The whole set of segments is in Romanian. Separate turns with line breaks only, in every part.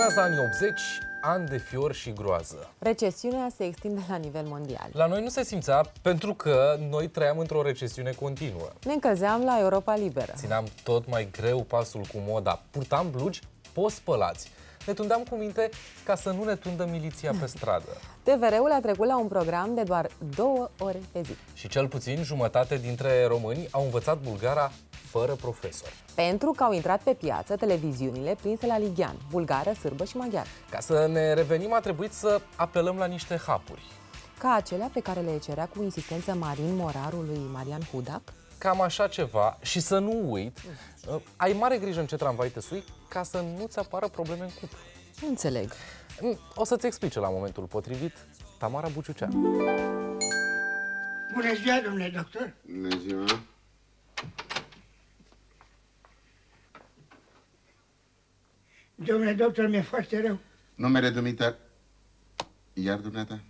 Urmează anii 80, ani de fior și groază.
Recesiunea se extinde la nivel mondial.
La noi nu se simțea pentru că noi trăiam într-o recesiune continuă.
Ne încălzeam la Europa Liberă.
Țineam tot mai greu pasul cu moda, purtam blugi post-spălați. Ne tundeam cu minte ca să nu ne tundă miliția pe stradă.
TVR-ul a trecut la un program de doar două ore pe zi.
Și cel puțin jumătate dintre români au învățat bulgara fără profesor.
Pentru că au intrat pe piață televiziunile prinse la lighean, bulgară, sârbă și maghiar.
Ca să ne revenim a trebuit să apelăm la niște hapuri.
Ca acelea pe care le cerea cu insistență Marin Morarul lui Marian Hudac,
Cam așa ceva și să nu uit, uh, ai mare grijă în ce tramvai te sui ca să nu-ți apară probleme în cuplu.
nu înțeleg.
Mm, O să-ți explice la momentul potrivit Tamara Buciucean.
Bună ziua, domnule doctor.
Bună ziua.
Domnule doctor, mi-e foarte rău.
Numele dumită, iar dumneata,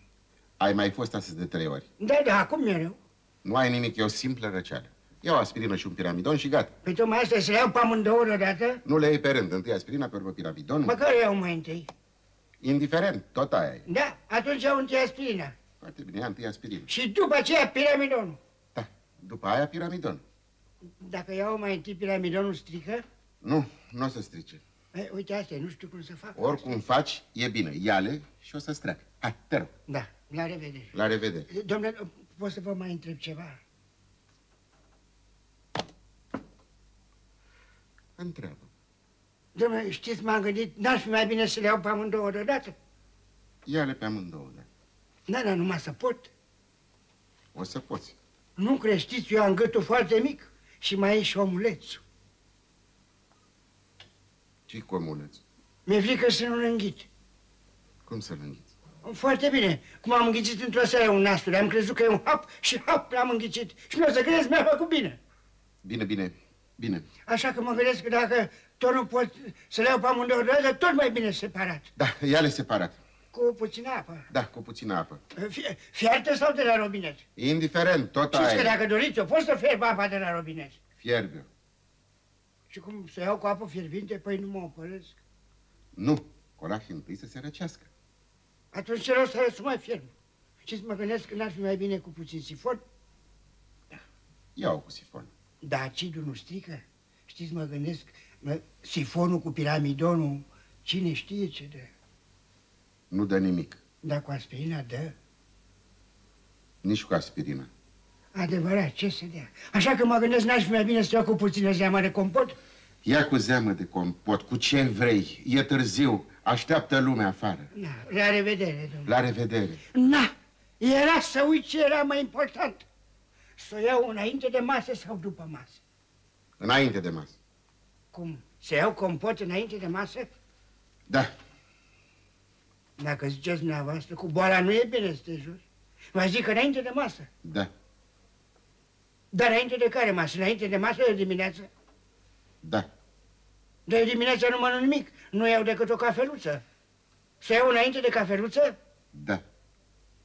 ai mai fost astăzi de trei ori.
Da, da, acum mi-e rău.
Nu ai nimic, e o simplă răceală. Iau aspirină și un piramidon și gata.
Păi tocmai asta să le iau pe amândouă odată?
Nu le iei pe rând, întâi aspirina, pe urmă piramidon.
Măcar iau mai întâi.
Indiferent, tot aia e.
Da, atunci iau întâi aspirina.
Foarte bine, ia întâi aspirină.
Și după aceea piramidonul.
Da, după aia piramidon.
Dacă iau mai întâi piramidonul strică,
Nu, nu o să strice.
E, uite asta, e, nu știu cum să fac.
Oricum faci, e bine. Ia-le și o să-ți treacă. Hai, te rog,
Da, la revedere.
la revedere.
Domnule, pot să vă mai întreb ceva?
Întreabă.
Domnule, știți, m-am gândit, n-ar fi mai bine să le iau pe amândouă deodată?
Ia-le pe amândouă, da.
Da, da, numai să pot.
O să poți.
Nu creștiți, eu am gâtul foarte mic și mai e și omulețul.
Ce-i comuneț?
Mi-e frică să nu-l înghit.
Cum să-l înghiți?
Foarte bine. Cum am înghițit într-o seară un nasture, am crezut că e un hap și hap l-am înghițit. Și nu o să crezi, mi-a făcut bine.
Bine, bine, bine.
Așa că mă gândesc că dacă tot nu pot să le iau pe amândouă deodată, tot mai bine separat.
Da, ia-le separat.
Cu puțină apă.
Da, cu puțină apă.
Fie- Fiartă sau de la robinet?
Indiferent, tot
Știți că
aia. e.
dacă doriți, eu pot să fierb apa de la robinet.
Fierbe.
Și cum să iau cu apă fierbinte, păi nu mă opăresc.
Nu, coraje întâi să se răcească.
Atunci ce rost are să mai fierb? Și mă gândesc că n-ar fi mai bine cu puțin sifon?
Ia-o cu sifon.
Da, acidul nu strică? Știți, mă gândesc, mă, sifonul cu piramidonul, cine știe ce dă?
Nu dă nimic,
Dar cu aspirina dă.
nici cu aspirina.
Adevărat, ce să dea? Așa că mă gândesc, n-aș fi mai bine să iau cu puțină zeamă de compot?
Ia cu zeamă de compot, cu ce vrei. E târziu, așteaptă lumea afară.
Na, la revedere, domnule.
La revedere.
Na, era să uit ce era mai important. Să o iau înainte de masă sau după masă?
Înainte de masă.
Cum? Să iau compot înainte de masă?
Da,
Dacă ziceți dumneavoastră, cu boala nu e bine să te joci. Vă zic că înainte de masă.
da,
Dar înainte de care masă? Înainte de masă de dimineață?
da.
De dimineața nu mănânc nimic. Nu iau decât o cafeluță. Să iau înainte de cafeluță?
Da,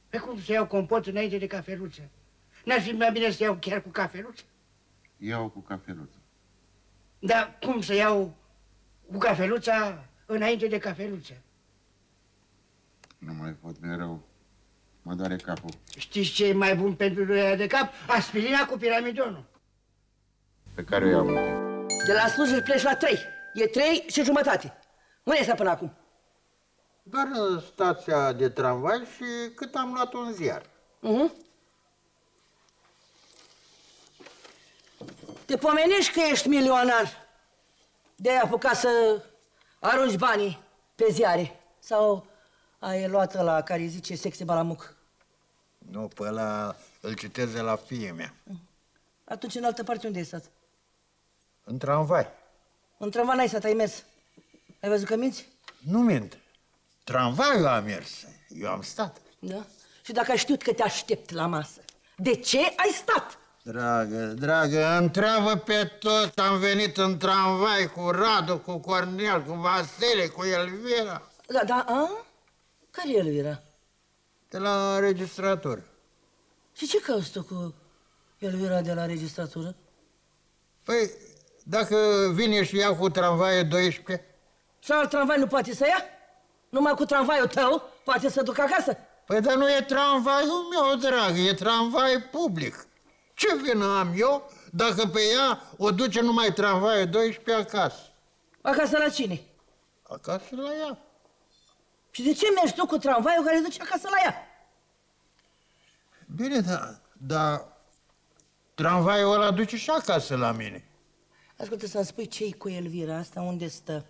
Pe cum să iau compot înainte de cafeluță? N-ar fi mai bine să iau chiar cu cafeluță?
iau cu cafeluță.
Dar cum să iau cu cafeluța înainte de cafeluță?
Nu mai pot mereu. Mă doare capul.
Știți ce e mai bun pentru durerea de cap? Aspirina cu piramidonul.
Pe care o iau întâi.
De la slujbă pleci la trei. E trei și jumătate. Unde este până acum?
Doar în stația de tramvai și cât am luat un ziar.
Uh-huh. Te pomenești că ești milionar. De-ai apucat să arunci banii pe ziare. Sau ai luat la care zice sexe balamuc.
Nu, pe ăla îl citez de la fie mea.
Atunci în altă parte unde ai stat?
În tramvai.
În tramvai n-ai stat, ai mers. Ai văzut că minți?
Nu mint. Tramvaiul a mers. Eu am stat.
Da? Și dacă ai știut că te aștept la masă, de ce ai stat?
Dragă, dragă, întreabă pe tot. Am venit în tramvai cu Radu, cu Cornel, cu Vasile, cu Elvira.
Da, da, a? Care e Elvira?
De la înregistrator.
Și ce cauți tu cu Elvira de la registratură?
Păi, dacă vine și ia cu tramvaie 12,
Și alt tramvai nu poate să ia?
Numai cu tramvaiul tău poate să duc acasă.
Păi dar nu e tramvaiul meu, dragă, e tramvai public. Ce vină am eu dacă pe ea o duce numai tramvaiul 12 acasă?
Acasă la cine?
Acasă la ea.
Și de ce mergi tu cu tramvaiul care duce acasă la ea?
Bine, dar da, tramvaiul ăla duce și acasă la mine.
Ascultă să-mi spui ce cu Elvira asta, unde stă?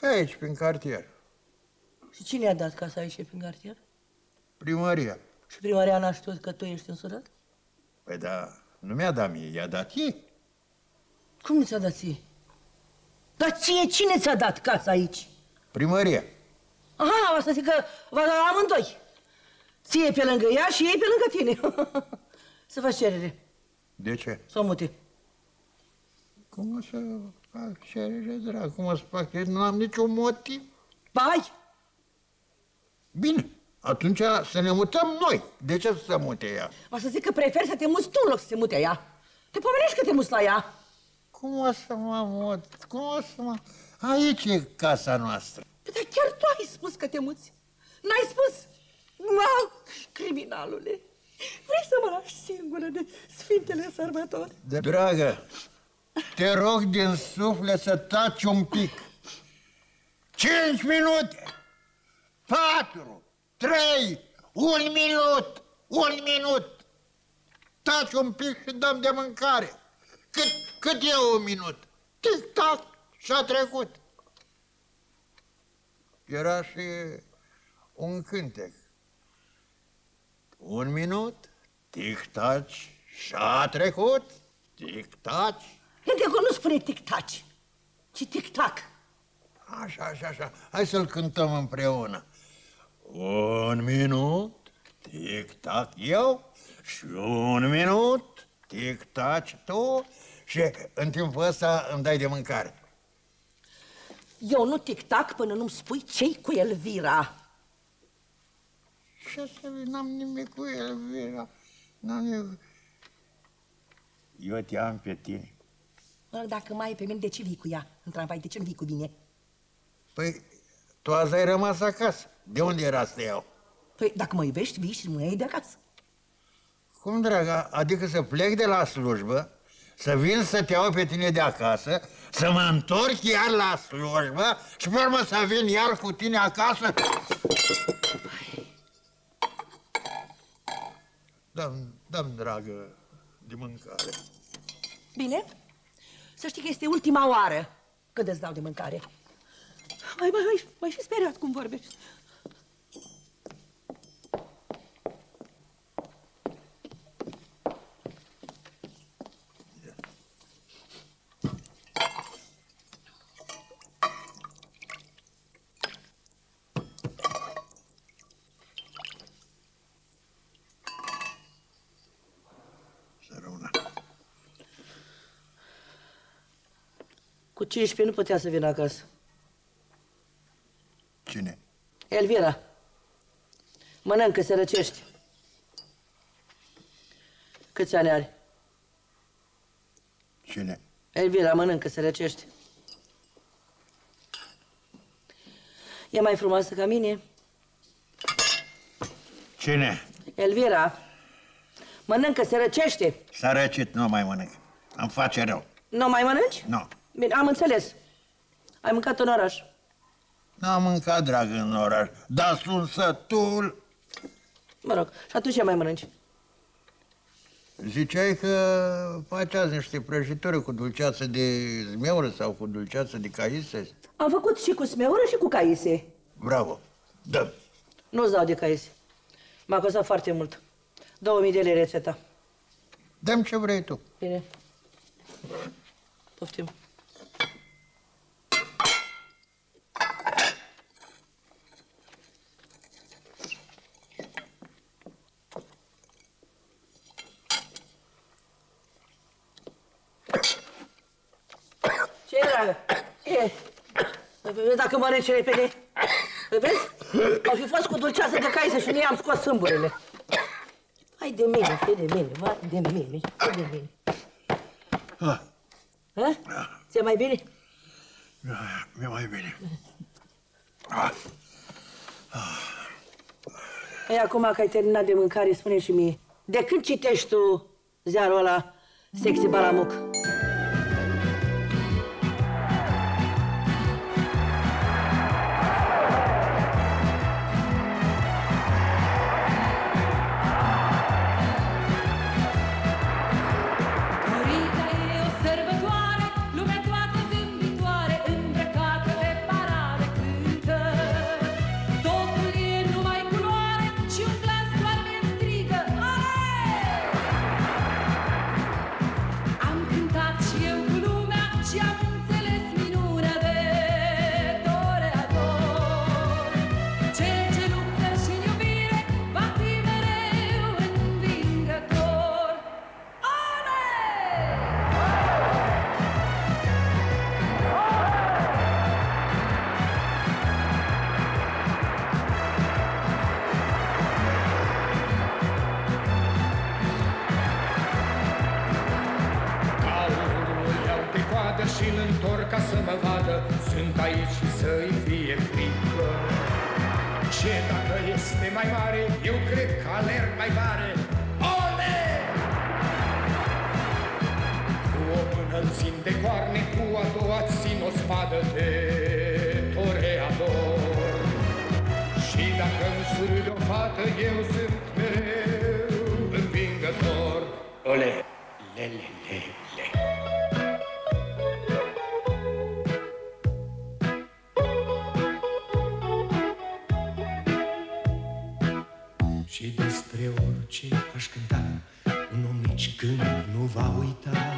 Pe aici, prin cartier.
Și cine i-a dat casa aici prin cartier?
Primăria.
Și primarea n-a știut că tu ești însurat?
Păi da, nu mi-a dat mie, i-a dat ei.
Cum nu ți-a dat ție? Dar ție cine ți-a dat casa aici?
Primăria.
Aha, asta zic că vă da amândoi. Ție pe lângă ea și ei pe lângă tine. să faci cerere,
De ce?
să o mute.
Cum o să fac cerere, drag? Cum o să fac cerere? Nu am niciun motiv.
Bai,
Bine, atunci să ne mutăm noi. De ce să se mute ea?
o să zic că preferi să te muți tu în loc să se mute ea. Te pomenești că te muți la ea.
Cum o să mă mut? Cum o să mă... Aici e casa noastră.
Păi, Dar chiar tu ai spus că te muți. N-ai spus? Wow, criminalule. Vrei să mă lași singură de Sfintele Sărbători?
Dragă, te rog din suflet să taci un pic. Cinci minute, patru, trei, un minut, un minut. Taci un pic și dăm de mâncare. Cât, cât e un minut? Tic-tac și a trecut. Era și un cântec. Un minut, tic-taci și a trecut. Tic-taci.
Cântecul nu spune tic-tac, ci tic-tac.
Așa, așa, așa. Hai să-l cântăm împreună. Un minut, tic-tac eu și un minut, tic-tac tu și în timpul ăsta îmi dai de mâncare.
Eu nu tic-tac până nu-mi spui ce cu Elvira.
Și să n-am nimic cu el, Vera. N-am nimic. Eu te am pe tine.
Mă, Dacă mai e pe mine, de ce vii cu ea în tramvai? De ce nu vii cu mine?
Păi, tu azi ai rămas acasă. De unde era să te iau?
Păi, dacă mă iubești, vii și mă iei de acasă.
Cum, draga? Adică să plec de la slujbă, să vin să te iau pe tine de acasă, să mă întorc iar la slujbă și pe urmă să vin iar cu tine acasă? Dăm, dăm, dragă, de mâncare.
Bine? Să știi că este ultima oară când îți dau de mâncare. Mai, mai, mai, mai și speriat cum vorbești.
Să rămână.
Cu 15 nu putea să vină acasă.
Cine?
Elvira, mănâncă, se răcește. Câți ani are?
Cine?
Elvira, mănâncă, se răcește. E mai frumoasă ca mine?
Cine?
Elvira, mănâncă, se răcește.
S-a răcit, nu mai mănânc. Îmi face rău.
Nu mai mănânci?
Nu.
Bine, am înțeles. Ai mâncat în oraș.
N-am mâncat, drag, în oraș, dar sunt sătul.
Mă rog, și atunci ce mai mănânci?
Ziceai că faci azi niște prăjituri cu dulceață de zmeură sau cu dulceață de caise?
Am făcut și cu smeură și cu caise.
Bravo! Dă!
Nu-ți dau de caise. M-a costat foarte mult. 2000 de lei rețeta.
Dăm ce vrei tu.
Bine. Poftim. mănânci repede. Vezi? Au fi fost cu dulceață de caise și nu i-am scos sâmburele. Hai de mine, hai de mine, vai de mine, hai de mine.
Ah.
Ha? Ți-e mai bine?
Mi-e mai bine. Ah. Ah.
Ei, acum că ai terminat de mâncare, spune și mie, de când citești tu ziarul ăla, Sexy Balamuc?
いた。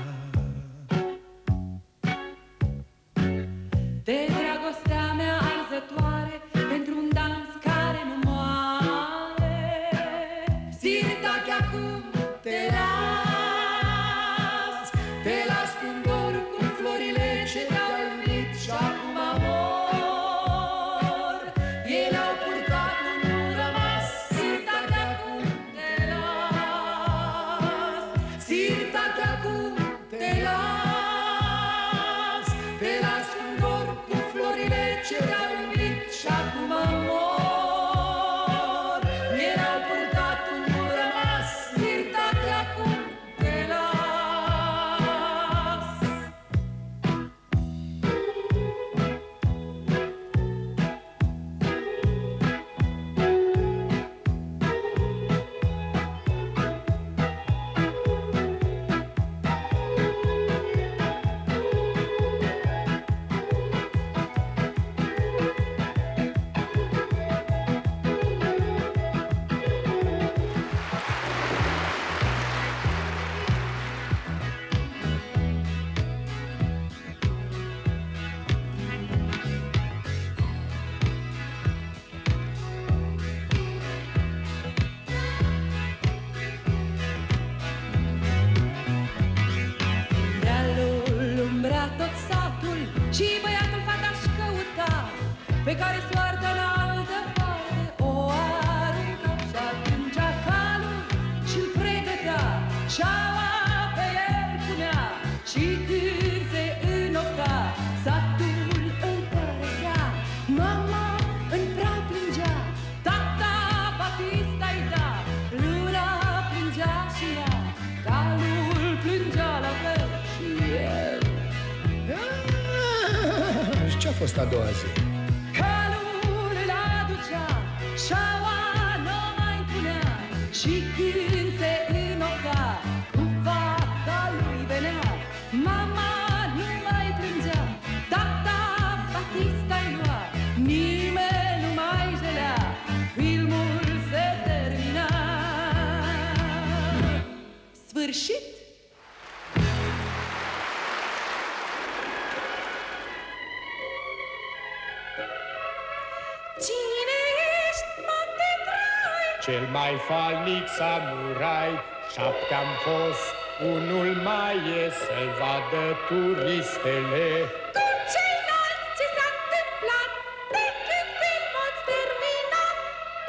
Cel
mai falnic samurai, șapte-am fost, unul mai e să vadă turistele.
Cu ceilalți ce s-a întâmplat, de cât film ați terminat?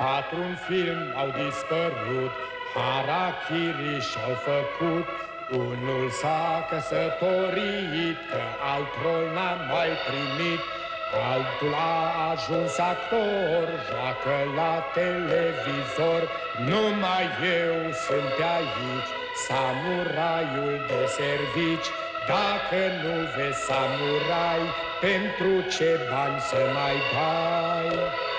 Patru-un film au dispărut, harakiri și-au făcut, unul s-a căsătorit, că alt n-a mai primit.
Altul a ajuns actor, joacă la televizor Numai eu sunt pe aici, samuraiul de servici Dacă nu vezi samurai, pentru ce bani să mai dai?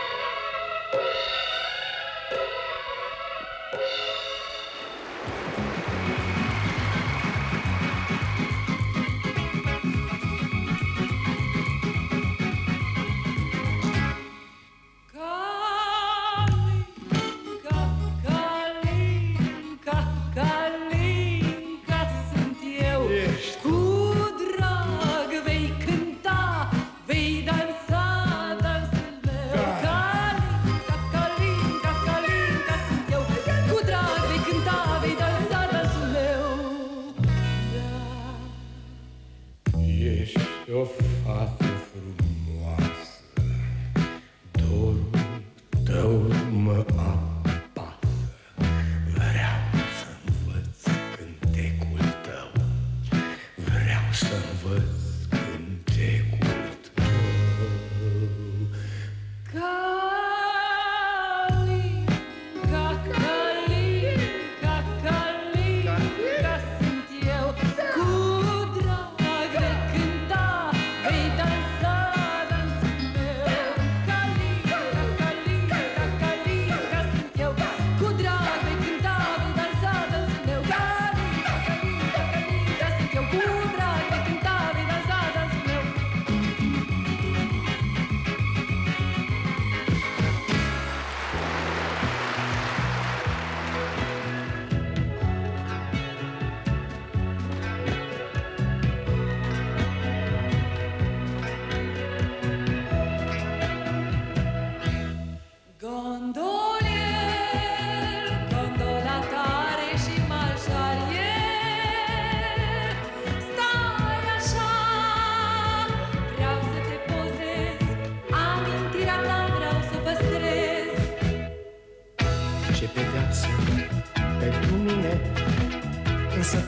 Your Father.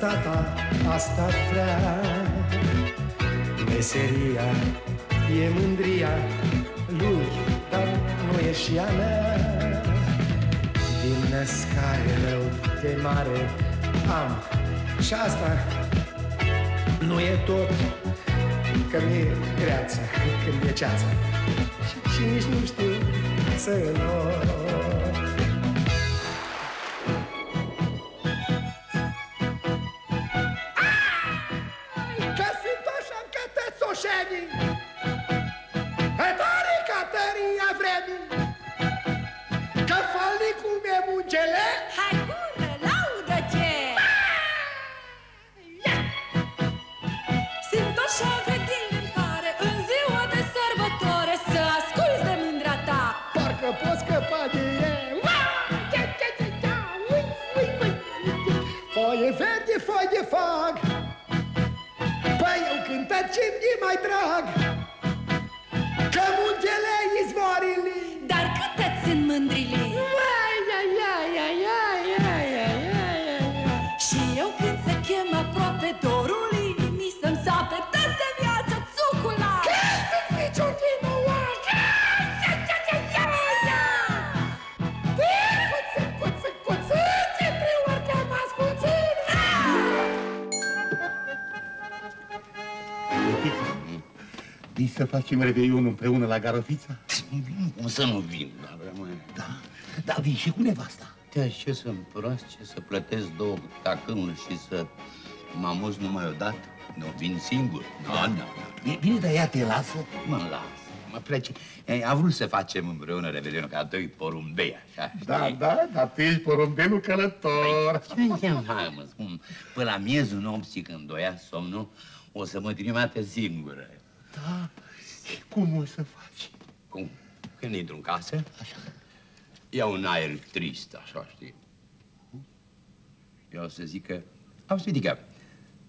Tata asta vrea. Meseria e mândria lui, dar nu e și a mea. Din născare rău de mare am și asta nu e tot, că mi-e greață când e ceață și, și nici nu știu să not.
Facem reveionul împreună la Garofița?
Cum să nu vin, da, rămâne.
Da. Da, vii și cu nevasta.
Da, ce să-mi prost, ce să plătesc două tacâmuri și să mă amuz numai odată? Nu, vin singur. Da, da, da.
E bine, dar ea te lasă?
Mă las, mă plece. Ei, a vrut să facem împreună revelionul ca doi porumbei, așa,
Da,
știi?
da, dar tu ești porumbelul călător.
Ce hai, mă spun, până la miezul nopții când doia somnul, o să mă trimite singură.
Da, și cum o să faci?
Cum? Când intru în casă, așa. iau un aer trist, așa, știi? Eu o să zic că... Au să zic că...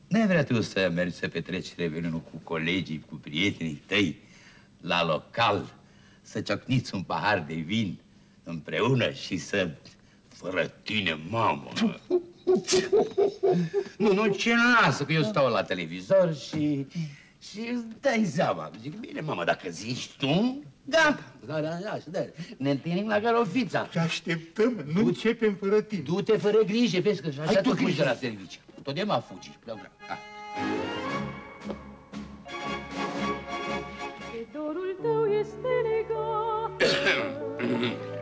N-ai vrea tu să mergi să petreci revelionul cu colegii, cu prietenii tăi, la local, să ciocniți un pahar de vin împreună și să... Fără tine, mamă! nu, nu, ce lasă, că eu stau la televizor și... Și îți dai seama. Zic, bine, mama, dacă zici tu, gata. Da, da, da, și da. Ne întâlnim la Garofița.
Te așteptăm, nu începem fără timp.
Du-te fără grijă, vezi că și așa
Ai tu
tu fugi
grijă.
de la serviciu. Totdeauna fugi. Da, da. da.
Că dorul tău este legat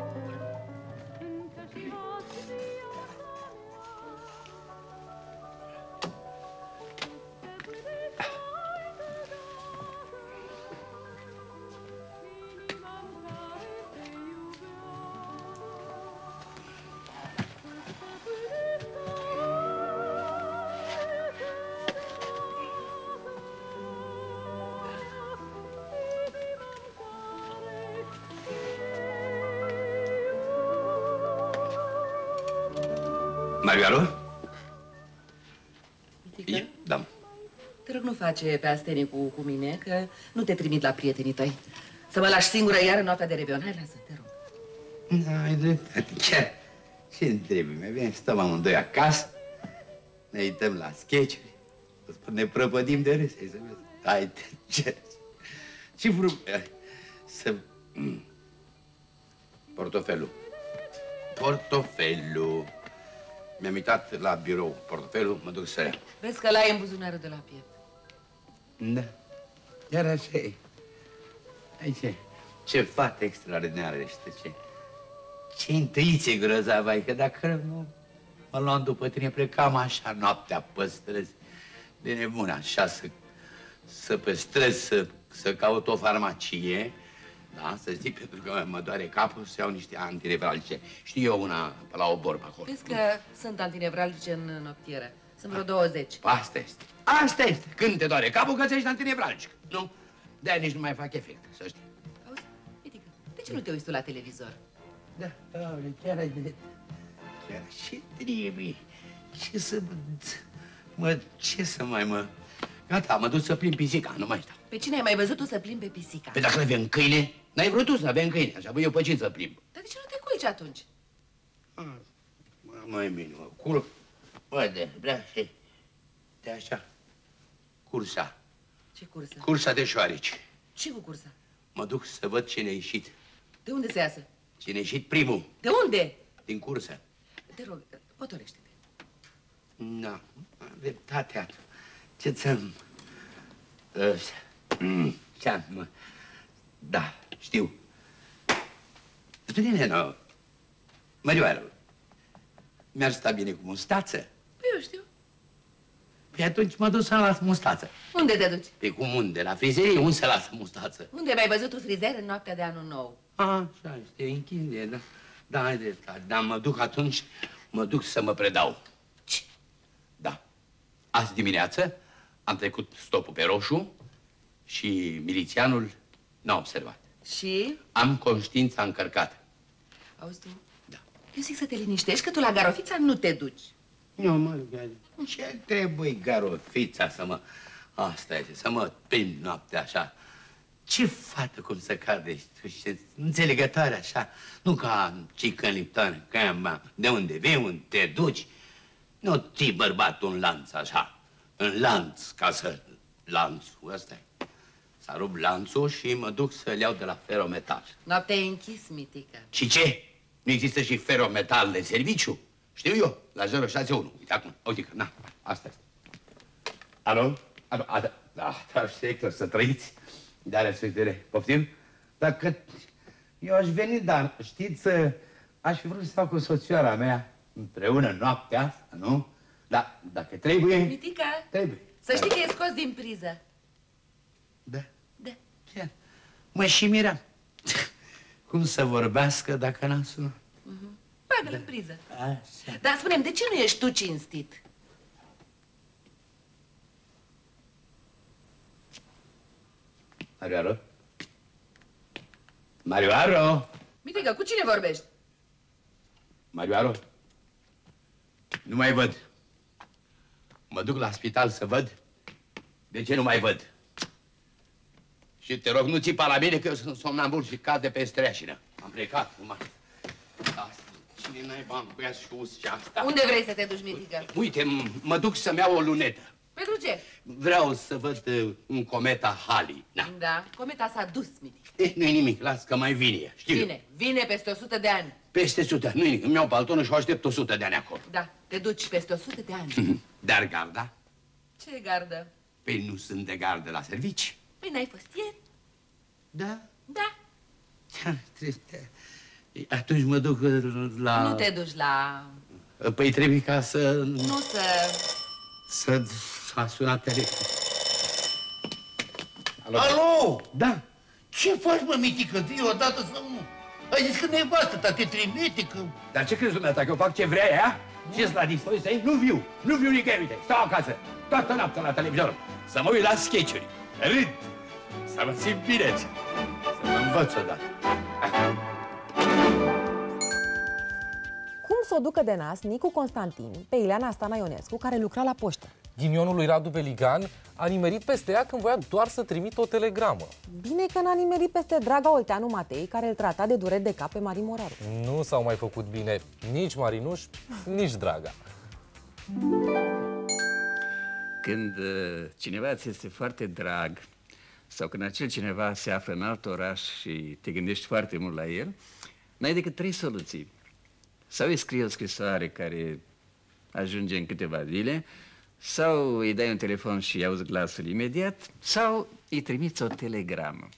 face pe astene cu, cu mine, că nu te trimit la prietenii tăi. Să mă lași singură iar în noaptea de Revion. Hai, lasă, te rog.
Da, ai dreptate. Chiar ce întrebi? Mai bine stăm amândoi acasă, ne uităm la sketch ne prăpădim de râs. Hai să vezi. Hai, ce, ce frum... Să... Mm. Portofelul. Portofelul. Mi-am uitat la birou portofelul, mă duc să iau.
Vezi că l-ai în buzunarul de la piept.
Da. Iar așa e. Aici, ce fată extraordinară ești, ce... Ce intuiție grozavă ai, că dacă nu mă luam după tine, plecam așa noaptea pe străzi, de nebun, așa, să, să pe străzi, să, să caut o farmacie, da, să zic, pentru că mă doare capul, să iau niște antinevralgice. Știu eu una pe la o borbă acolo.
Vezi că sunt antinevralgice în noptieră. Sunt vreo 20.
Asta este. Asta este. Când te doare capul, că ți-ești antinevralgic. Nu? De-aia nici nu mai fac efect, să știi.
Auzi, Mitică, de ce nu te uiți tu la televizor?
Da, Doamne, chiar ai drept. Chiar ce trebuie? Ce să mă... Mă, ce să mai mă... Gata, mă duc să plimb pisica, nu mai stau.
Pe cine ai mai văzut tu să plimbi pe pisica?
Pe dacă avem câine, n-ai vrut tu să avem câine, așa, băi, eu pe cine să plimb?
Dar de ce nu te culci atunci?
Mă, mai bine, mă, culc. Bă, de, vrea și... De așa. Cursa.
Ce cursă?
Cursa de șoareci.
Ce cu cursa?
Mă duc să văd cine a ieșit.
De unde se iasă?
Cine a ieșit primul
De unde?
din cursă.
Te rog, potolește-te.
Da, dreptatea tu. Ce ți-am... Ăsta. Mm, Ce-am, mă... Da, știu. Spune, nu. Mărioară, mi-ar sta bine cu mustață?
Păi eu știu.
Păi atunci mă duc să las mustață.
Unde te duci?
Pe cum unde? La frizerie? Unde se lasă mustață?
Unde mi-ai văzut tu frizer în noaptea de anul nou?
Așa este, închide, da. Da, ai dreptate. Dar mă duc atunci, mă duc să mă predau. Ce? Da. Azi dimineață am trecut stopul pe roșu și milițianul n-a observat.
Și?
Am conștiința încărcată.
Auzi tu?
Da.
Eu zic să te liniștești că tu la Garofița nu te duci.
Nu, mă, ce trebuie garofița să mă... Asta este, să mă prind noaptea așa. Ce fată cum să cade tu și înțelegătoare așa. Nu ca Cican Lipton, ca mea, de unde vii, unde te duci. Nu ții bărbatul în lanț așa, în lanț, ca să... Lanțul ăsta e. S-a rupt lanțul și mă duc să-l iau de la ferometal.
Noaptea e închis, Mitică.
Și ce? Nu există și ferometal de serviciu? Știu eu, la 061. Uite acum, uite că, na, asta este. Alo? Alo, a, da, da, da, sector, să trăiți. Dar respectare, poftim? Dacă eu aș veni, dar știți, aș fi vrut să stau cu soțioara mea împreună noaptea asta, nu? Dar dacă trebuie,
Mitică,
trebuie.
să știi că e scos din priză.
Da.
Da.
Chiar. Mă și miram. Cum să vorbească dacă n-am sunat?
Bagă-l în priză.
Așa.
Dar spune de ce nu ești tu cinstit?
Marioaro? Marioaro?
Mitică, cu cine vorbești?
Marioaro? Nu mai văd. Mă duc la spital să văd. De ce nu mai văd? Și te rog, nu țipa la mine că eu sunt somnambul și cad de pe streașină. Am plecat, numai. Asta, cine n-ai bani cu ea și uzi și asta?
Unde vrei să te duci, Mitică?
Uite, m- mă duc să-mi iau o lunetă.
Pentru ce?
Vreau să văd uh, un cometa Halley. Da.
Da, cometa s-a dus, Miti.
Eh, nu-i nimic, las că mai vine ea, știu eu.
Vine, vine peste 100 de ani.
Peste sută, nu-i nimic, îmi iau paltonul și o aștept 100 de ani acolo.
Da, te duci peste 100 de ani.
Dar garda?
Ce gardă?
Păi nu sunt de gardă la servici.
Păi n-ai fost ieri?
Da?
Da.
Atunci mă duc uh, la...
Nu te duci la...
Păi trebuie ca să...
Nu să...
Să... A sunat telefon.
Alo? Alo?
Da.
Ce faci, mă, mitică? Vii odată sau nu? Ai zis că nevastă ta te trimite, că...
Dar ce crezi dumneata, că eu fac ce vrea ea? ce la dispoziție ei? Nu viu, nu viu nicăieri, uite, stau acasă, toată noaptea la televizor, să mă uit la sketch-uri, râd, să mă simt bine, să mă învăț odată.
Să o ducă de nas Nicu Constantin pe Ileana Stana Ionescu, care lucra la poștă?
Ghinionul lui Radu Beligan a nimerit peste ea când voia doar să trimită o telegramă.
Bine că n-a nimerit peste Draga Olteanu Matei, care îl trata de duret de cap pe Marin Moraru.
Nu s-au mai făcut bine nici Marinuș, nici Draga.
Când uh, cineva ți este foarte drag sau când acel cineva se află în alt oraș și te gândești foarte mult la el, n-ai decât trei soluții. Sau îi scrii o scrisoare care ajunge în câteva zile, sau îi dai un telefon și auzi glasul imediat, sau îi trimiți o telegramă.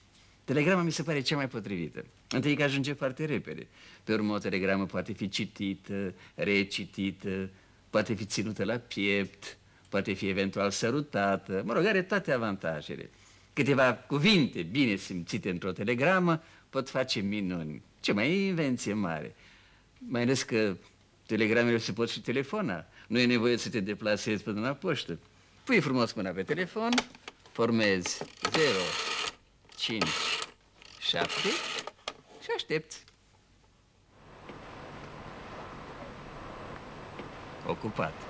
Telegrama mi se pare cea mai potrivită. Întâi că ajunge foarte repede. Pe urmă, o telegramă poate fi citită, recitită, poate fi ținută la piept, poate fi eventual sărutată, mă rog, are toate avantajele. Câteva cuvinte bine simțite într-o telegramă pot face minuni. Ce mai e invenție mare. Mai ales că telegramele se pot și telefona. Nu e nevoie să te deplasezi până la poștă. Pui frumos mâna pe telefon, formezi 0, 5, 7 și aștepți. Ocupat.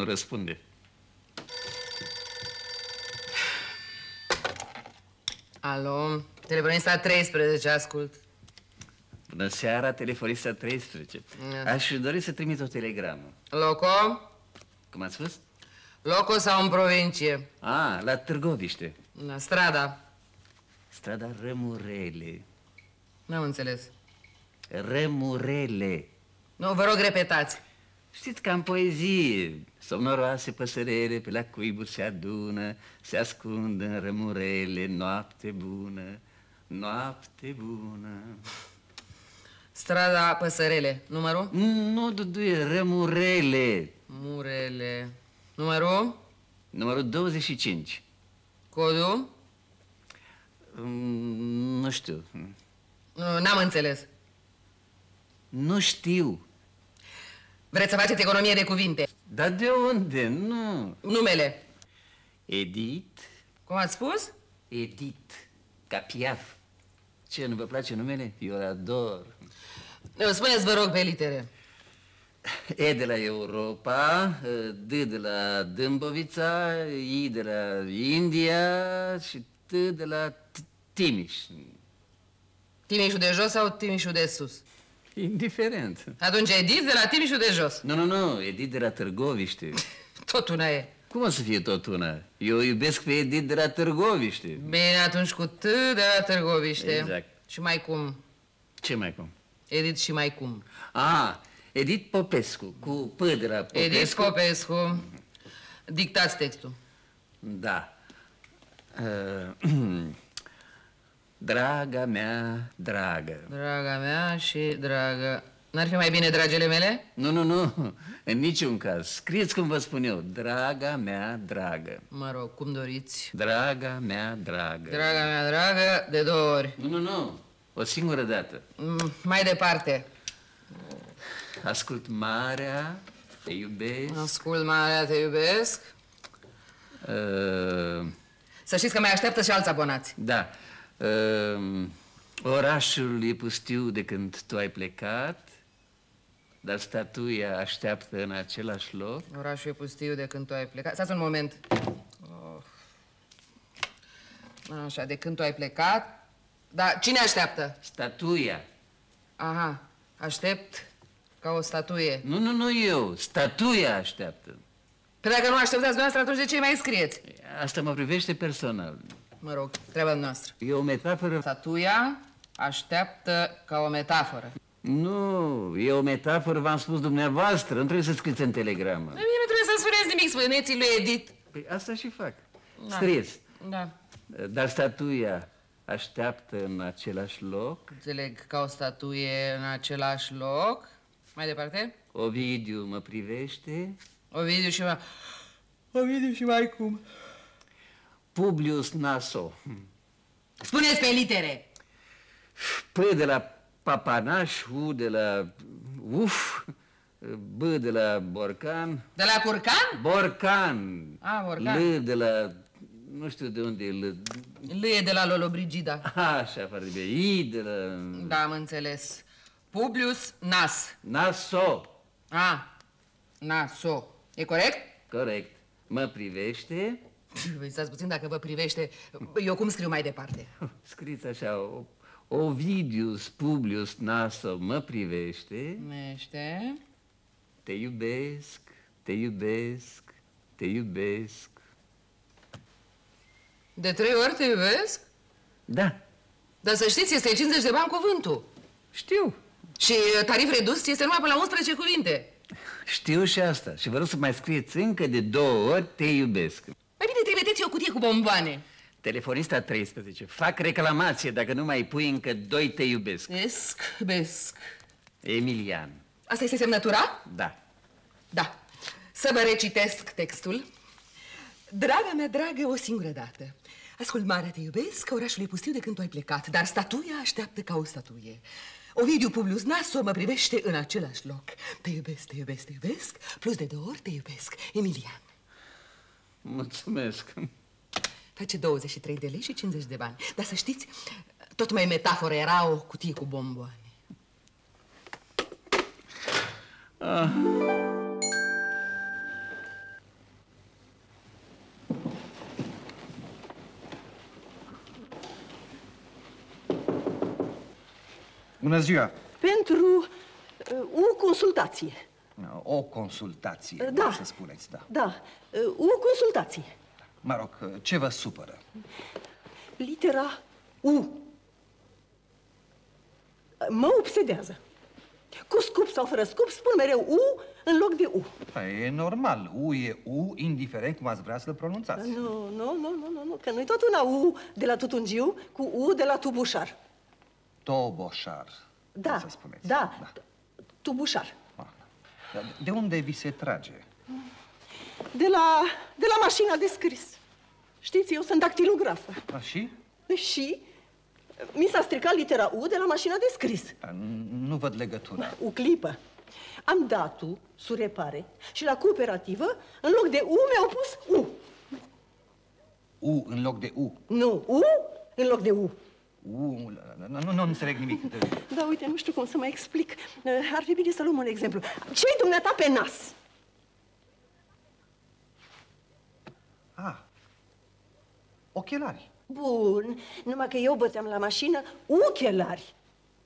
Acum nu răspunde.
Alo, telefonista 13, ascult.
Bună seara, telefonista 13.
Da.
Aș dori să trimit o telegramă.
Loco?
Cum ați spus?
Loco sau în provincie?
A, la Târgoviște.
La strada.
Strada Rămurele.
N-am înțeles.
Rămurele.
Nu, vă rog, repetați.
Știți, ca în poezie, somnoroase păsărele pe la cuiburi se adună, se ascund în rămurele, noapte bună, noapte bună.
Strada Păsărele. Numărul?
Nu, Duduie, rămurele.
Murele. Numărul?
Numărul 25.
Codul?
Mm, Nu știu.
Nu, N-am înțeles.
Nu știu.
Vreți să faceți economie de cuvinte?
Dar de unde? Nu.
Numele?
Edit.
Cum ați spus?
Edit. Ca Piaf. Ce, nu vă place numele? Eu îl ador.
Eu Spuneți, vă rog, pe litere.
E de la Europa, D de la Dâmbovița, I de la India și T de la T- Timiș.
Timișul de jos sau Timișul de sus?
Indiferent.
Atunci Edith de la Timișul de jos.
Nu, nu, nu, Edit de la Târgoviște.
Tot una e.
Cum o să fie tot una? Eu iubesc pe Edit de la Târgoviște.
Bine, atunci cu T de la Târgoviște.
Exact.
Și mai cum?
Ce mai cum?
Edith și mai cum?
A, Edit Popescu, cu P de la Popescu.
Edith Popescu. Dictați textul.
Da. Uh, draga mea, dragă.
Draga mea și dragă... N-ar fi mai bine, dragele mele?
Nu, nu, nu, în niciun caz. Scrieți cum vă spun eu, draga mea, dragă.
Mă rog, cum doriți.
Draga mea, dragă.
Draga mea dragă, de două ori.
Nu, nu, nu, o singură dată.
Mm, Mai departe.
Ascult marea, te iubesc.
Ascult, Maria, te iubesc.
Uh,
Să știți că mai așteaptă și alți abonați.
da. Uh, orașul e pustiu de când tu ai plecat. Dar statuia așteaptă în același loc?
Orașul e pustiu de când tu ai plecat. Stați un moment. Oh. Așa, de când tu ai plecat. Dar cine așteaptă?
Statuia.
Aha, aștept ca o statuie.
Nu, nu, nu eu. Statuia așteaptă.
Păi dacă nu așteptați dumneavoastră, atunci de ce mai scrieți?
Asta mă privește personal.
Mă rog, treaba noastră.
E o metaforă...
Statuia așteaptă ca o metaforă.
Nu, e o metaforă, v-am spus dumneavoastră. Nu trebuie să scrieți în telegramă.
Mie nu trebuie să spuneți nimic, spuneți lui Edith.
Păi asta și fac.
Da.
Scrieți.
Da,
Dar statuia așteaptă în același loc.
înțeleg, ca o statuie în același loc. Mai departe?
Ovidiu mă privește.
Ovidiu și mai... Ovidiu și mai cum?
Publius Naso.
Spuneți pe litere!
P de la papanaș, U de la uf, B de la borcan.
De la curcan?
Borcan.
A, borcan.
L de la... nu știu de unde e L.
L e de la Lolobrigida.
Așa, foarte bine. I de la...
Da, am înțeles. Publius Nas.
Naso.
A, Naso. E corect?
Corect. Mă privește.
Păi stați puțin dacă vă privește. Eu cum scriu mai departe?
Scriți așa, o- Ovidius Publius Naso mă privește.
Mește.
Te iubesc, te iubesc, te iubesc.
De trei ori te iubesc?
Da.
Dar să știți, este 50 de bani cuvântul.
Știu.
Și uh, tarif redus este numai până la 11 cuvinte.
Știu și asta. Și vă rog să mai scrieți încă de două ori te iubesc.
Mai bine trimiteți o cutie cu bomboane.
Telefonista 13. Fac reclamație dacă nu mai pui încă doi te iubesc.
Esc, besc.
Emilian.
Asta este semnătura?
Da.
Da. Să vă recitesc textul. Draga mea dragă, o singură dată. Ascult mare, te iubesc, că orașul e pustiu de când tu ai plecat, dar statuia așteaptă ca o statuie. Ovidiu Publius Naso mă privește în același loc. Te iubesc, te iubesc, te iubesc, plus de două ori te iubesc. Emilian.
Mulțumesc.
Face 23 de lei și 50 de bani. Dar să știți, tot mai metaforă era o cutie cu bomboane.
Ah.
Bună ziua!
Pentru uh, o consultație.
O consultație,
Da.
să spuneți, da.
Da, uh, o consultație.
Mă rog, ce vă supără?
Litera U. Mă obsedează. Cu scup sau fără scup, spun mereu U în loc de U.
Da, e normal, U e U, indiferent cum ați vrea să-l pronunțați.
Nu, nu, nu, nu, nu, nu, că nu-i tot una U de la tutungiu cu U de la tubușar.
Toboșar,
Da,
să spuneți.
da, tubușar.
Dar De unde vi se trage?
De la, de la mașina de scris. Știți, eu sunt dactilografă.
A, și?
Și mi s-a stricat litera U de la mașina de scris.
Da, n- nu văd legătura.
O clipă. Am dat U, surepare, și la cooperativă, în loc de U, mi-au pus U.
U în loc de U.
Nu, U în loc de U.
U, nu, nu, nu înțeleg nimic.
Da, uite, nu știu cum să mai explic. Eh, Ar fi bine să luăm un exemplu. Ce-i dumneata pe nas?
Ah, ochelari.
Bun, numai că eu băteam la mașină ochelari.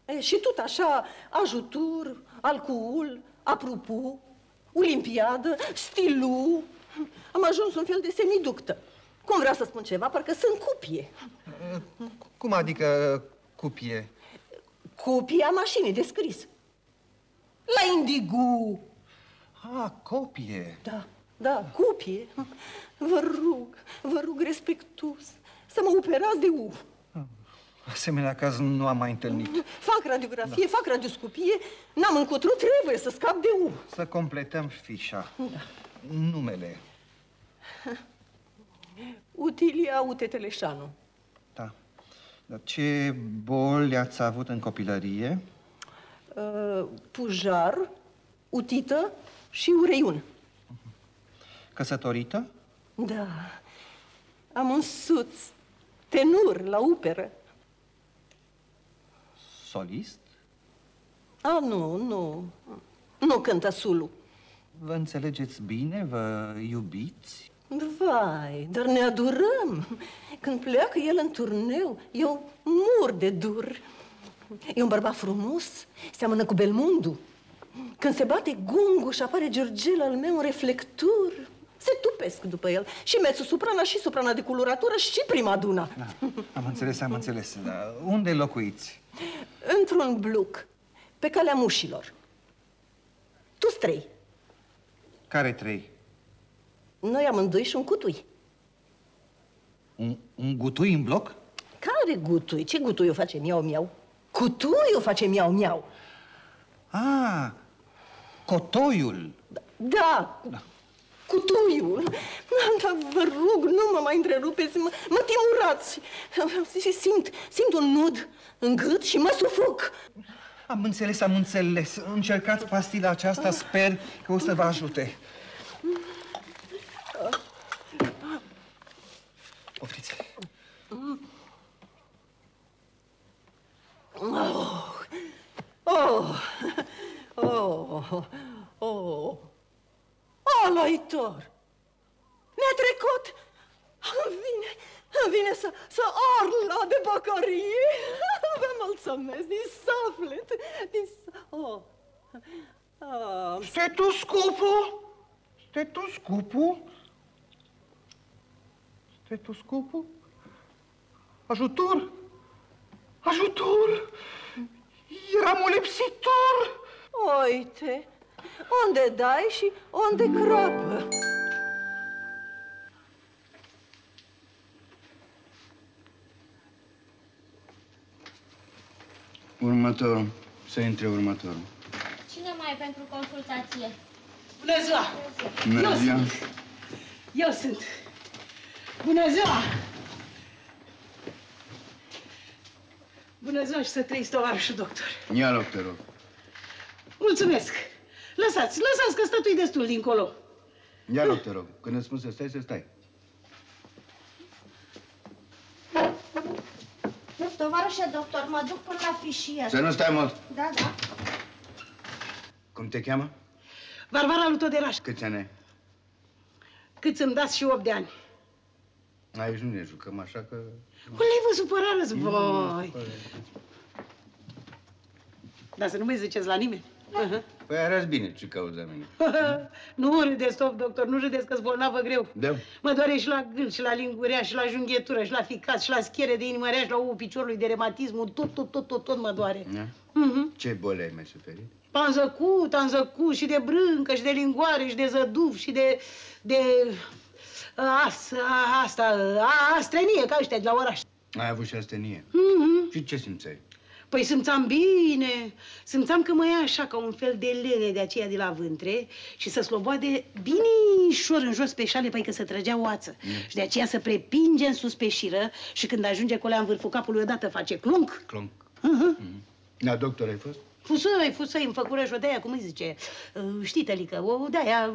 E, și tot așa, ajutor, alcool, apropo, olimpiadă, stilu. Am ajuns un fel de semiductă. Cum vreau să spun ceva, parcă sunt cupie.
Cum adică cupie?
Copia mașinii de scris. La indigo.
Ah, copie.
Da, da, copie. Vă rog, vă rog respectuos să mă operați de U.
Asemenea caz nu am mai întâlnit.
Fac radiografie, fac radioscopie, n-am încotro, trebuie să scap de U.
Să completăm fișa.
Da.
Numele.
Utilia Uteteleșanu.
Da. Dar ce boli ați avut în copilărie?
Uh, pujar, utită și ureiun.
Căsătorită?
Da. Am un suț, tenur la operă.
Solist?
A, nu, nu. Nu cântă Sulu.
Vă înțelegeți bine? Vă iubiți?
Vai, dar ne adurăm. Când pleacă el în turneu, eu mur de dur. E un bărbat frumos, seamănă cu Belmundu. Când se bate gungul și apare Georgel al meu în reflectur, se tupesc după el. Și mețu soprana, și soprana de coloratură, și prima duna.
Da, am înțeles, am înțeles. Dar unde locuiți?
Într-un bluc, pe calea mușilor. Tu trei.
Care trei?
Noi amândoi și un cutui.
Un, un gutui în bloc?
Care gutui? Ce gutui o face miau miau? Cutui o face miau miau.
Ah, cotoiul.
Da, cutuiul. Dar vă rog, nu mă mai întrerupeți, mă, mă timurați. Simt, simt un nud în gât și mă sufoc.
Am înțeles, am înțeles. Încercați pastila aceasta, sper că o să vă ajute. Poftiți.
Oh, oh, oh, oh. Alaitor! Mi-a trecut! Îmi vine, îmi vine să, să arla de băcărie. Vă mulțumesc din suflet, din... s- Oh. Ah.
Stetoscopul? Stetoscopul? Stetoscopul? Ajutor? Ajutor! Eram o lipsitor!
Uite, unde dai și unde crapă.
Următorul. Să intre următorul.
Cine mai e pentru consultație?
Bună ziua!
Bună ziua.
Eu sunt. Bună ziua! Bună ziua și să trăiți, tovarășul doctor.
Ia loc, te rog.
Mulțumesc! Lăsați, lăsați că statui destul dincolo.
Ia loc, te rog. Când îți spun să stai, să stai.
Tovarășe doctor, mă duc până la fișier.
Să nu stai mult.
Da, da.
Cum te cheamă?
Varvara lui Toderaș.
Câți ani ai?
Cât îmi dați și 8 de ani.
Aici nu ne jucăm așa că...
Ulei, vă supărați, voi! Dar să nu mai ziceți la nimeni.
Păi arăți bine ce cauți la mine.
nu râdeți, stop, doctor, nu râdeți că-s bolnavă greu.
Da.
Mă doare și la gât, și la lingurea, și la junghetură, și la ficat, și la schiere de inimă rea, și la ouă piciorului de reumatismul, tot, tot, tot, tot, tot mă doare.
Da?
Mhm.
Ce boli ai mai suferit?
Am zăcut, am zăcut și de brâncă, și de lingoare, și de zăduf, și de... de... As, a, asta, a, astrenie, ca ăștia de la oraș.
Ai avut și astenie.
Mhm.
Și ce simțeai?
Păi simțeam bine, simțeam că mă ia așa ca un fel de lene de aceea de la vântre și să sloboade binișor în jos pe șale, păi că să trăgea oață. Și de aceea să prepinge în sus pe șiră și când ajunge colea în vârful capului odată face clunk.
Clonc.
Mhm.
La doctor ai fost?
Fusăi, fusăi, îmi făcură și o de-aia, cum îi zice, uh, știi, Tălică, o de-aia,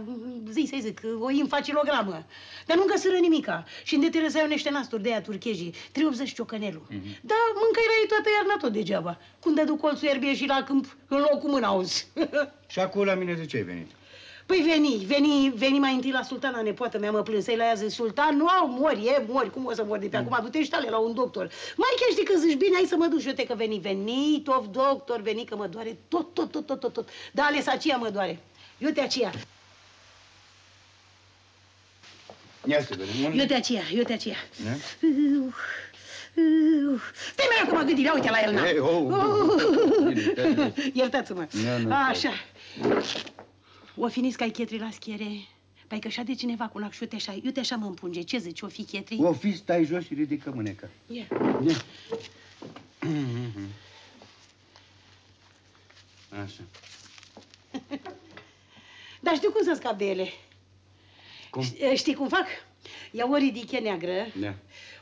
zi să-i zic, o infacilogramă. Dar nu găsiră nimica. Și în te lăsai niște nasturi de-aia turchejii, 380 ciocănelul. Da, mâncai la ei toată iarna tot degeaba. Când te duc colțul ierbie și la câmp, în loc cu mâna auzi.
Și acum la mine de ce ai venit?
Păi veni, veni, veni mai întâi la sultana, nepoată mea, mă plânsei la ea, zic, sultan, nu au, mori, e, mori, cum o să mor de pe acum, du-te și tale la un doctor. Mai chiar știi că zici, bine, hai să mă duc și uite că veni, veni, of doctor, veni că mă doare tot, tot, tot, tot, tot, tot. Da, ales aceea mă doare. Iute aceea,
Ia să vedem. unde?
iute aceea, iute aceea.
Da?
Uh, uh, Stai mai că mă gândi, ia uite la el, na.
Ei, oh,
Uh,
bine, stai, stai.
Iertați-mă.
Nu, nu,
Așa. O fi nis ca chietri la schiere? Păi că așa de cineva cu lac și uite așa, uite așa mă împunge. Ce zici, o fi chietri?
O fi, stai jos și ridică mâneca.
Ia.
Ia. Așa.
Dar știu cum să scap de ele.
Cum?
Ș- Știi cum fac? Iau o ridiche neagră,
Da.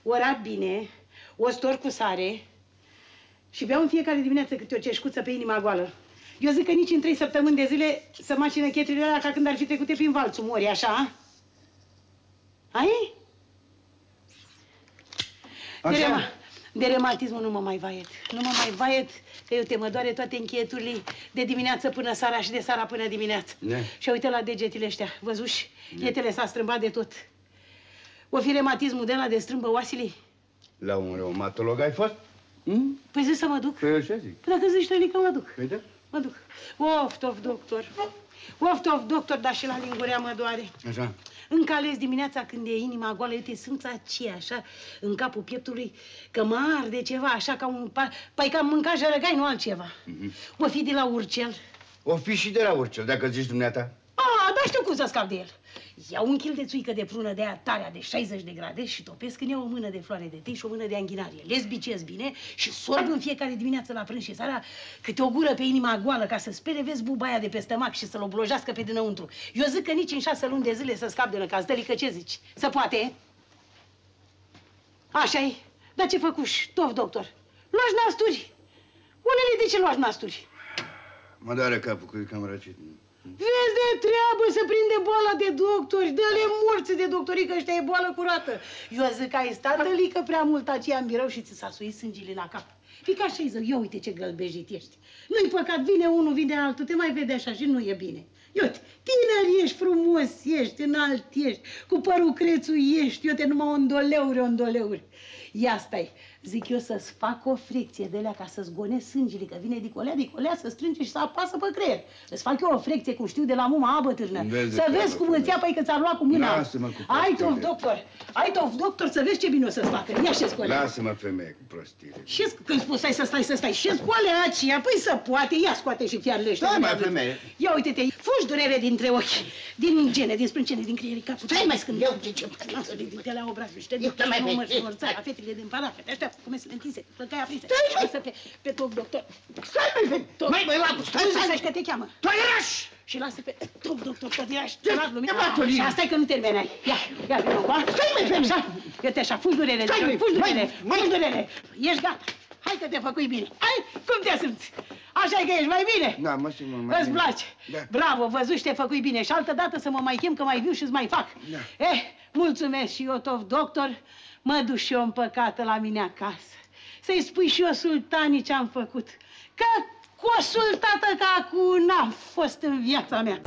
o rat bine, o stor cu sare și beau în fiecare dimineață câte o ceșcuță pe inima goală. Eu zic că nici în trei săptămâni de zile să macină chetrile alea ca când ar fi trecute prin valțul mori, așa? Ai?
Așa?
Nerema, De reumatismul nu mă mai vaiet. Nu mă mai vaiet, că eu te mă doare toate încheieturile de dimineață până seara și de seara până dimineață.
Ne.
Și uite la degetele ăștia, văzuși? Ietele s-a strâmbat de tot. O fi reumatismul de la de strâmbă oasele?
La un reumatolog ai fost? Hmm?
Păi zici să mă duc?
Păi așa zic.
Păi dacă zici tu, că mă duc.
Păi da.
Mă duc. Oft of doctor. Oft of doctor, dar și la lingurea mă doare.
Așa.
Încă ales dimineața când e inima goală, uite, sunt aceea, așa, în capul pieptului, că mă arde ceva, așa, ca un... Pa... Păi că am mâncat jărăgai, nu altceva. O fi de la urcel.
O fi și de la urcel, dacă zici dumneata.
A, dar știu cum să scap de el. Iau un kil de țuică de prună de aia tarea de 60 de grade și topesc în ea o mână de floare de tei și o mână de anghinarie. Le zbicez bine și sorb în fiecare dimineață la prânz și seara câte o gură pe inima goală ca să spere, vezi, buba aia de pe stămac și să-l oblojească pe dinăuntru. Eu zic că nici în șase luni de zile să scap de năcaz. Dă-li că ce zici? Se poate? așa e. Dar ce făcuși, tof, doctor? Luași nasturi. Unele de ce luași nasturi?
Mă doare capul că e cam răcit.
Vezi de treabă să prinde boala de doctori, dă-le morți de doctorii că ăștia e boală curată. Eu zic că ai stat tălică prea mult aceea în birou și ți s-a suit sângele la cap. Pică așa zău, ia uite ce gălbejit ești. Nu-i păcat, vine unul, vine altul, te mai vede așa și nu e bine. Uite, tiner ești, frumos ești, înalt ești, cu părul crețul ești, uite, numai ondoleuri, ondoleuri. Ia stai, zic eu să-ți fac o fricție de alea ca să-ți gonesc sângele, că vine dicolea, dicolea, să strânge și să apasă pe creier. Îți fac eu o frecție, cum știu, de la muma abă târnă.
Vezi de
Să
treabă,
vezi cum îți ia, păi că ți-ar lua cu mâna.
Lasă-mă cu
Ai
prostile.
tof, doctor, ai tof, doctor, să vezi ce bine o să-ți facă. Ia și scoalea.
Lasă-mă, femeie, cu prostire.
Și când spus stai să stai, să stai, și scoalea aceea, păi să poate, ia scoate și fiarele ăștia.
Stai,
de
mai,
la vârf.
femeie.
Ia uite-te, fugi durere dintre ochi, din gene, din sprâncene, din creierii capului. Stai mai scând, eu ce ce lasă din la obrazul și te duc
mai
număr
vezi.
și morța, la fetele din paracă, te așteaptă cu mesele întinse, plăcai aprinse. Stai, să pe, pe top, doctor.
Stai, mai, femeie.
Top.
Mai, mai, lapu, stai,
Nu
stai.
zici că te cheamă.
Toieraș!
Și lasă pe top, doctor, Tădiraș,
Ce?
te las lumina.
Ia, bă, Tolin.
Și asta e că nu terminai. Ia, ia, vină, ba. Stai, mai, femeie. Așa, uite așa, fugi durere,
Stai, mai,
fugi
mai,
durere,
mai.
fugi durere. Ești gata. Hai că te făcui bine. Hai, cum te simți? Așa e că ești mai bine?
Da, mă simt mult mai
Îți
bine.
place?
Da.
Bravo, văzuși, te făcui bine. Și altă dată să mă mai chem că mai viu și îți mai fac.
Da.
Eh, mulțumesc și eu, tof, doctor. Mă duc și eu în păcată la mine acasă. Să-i spui și eu sultanii ce am făcut. Că cu o sultată ca cu n-am fost în viața mea.